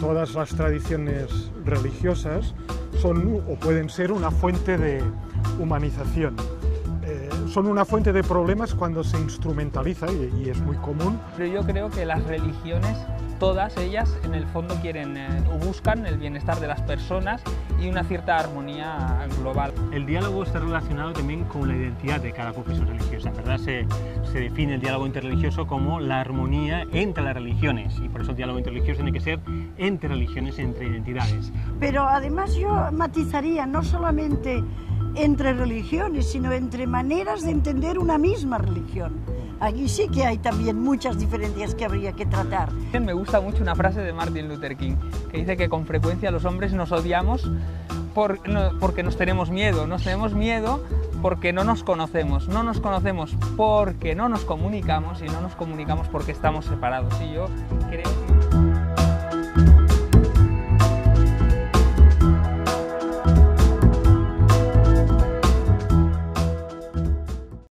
Todas las tradiciones religiosas son o pueden ser una fuente de humanización. Son una fuente de problemas cuando se instrumentaliza y, y es muy común. Pero yo creo que las religiones todas ellas en el fondo quieren eh, o buscan el bienestar de las personas y una cierta armonía global. El diálogo está relacionado también con la identidad de cada confesión religiosa. ¿verdad? Se, se define el diálogo interreligioso como la armonía entre las religiones y por eso el diálogo interreligioso tiene que ser entre religiones, entre identidades. Pero además yo matizaría no solamente entre religiones, sino entre maneras de entender una misma religión. Aquí sí que hay también muchas diferencias que habría que tratar. Me gusta mucho una frase de Martin Luther King, que dice que con frecuencia los hombres nos odiamos por, no, porque nos tenemos miedo. Nos tenemos miedo porque no nos conocemos. No nos conocemos porque no nos comunicamos y no nos comunicamos porque estamos separados. Y yo creo que...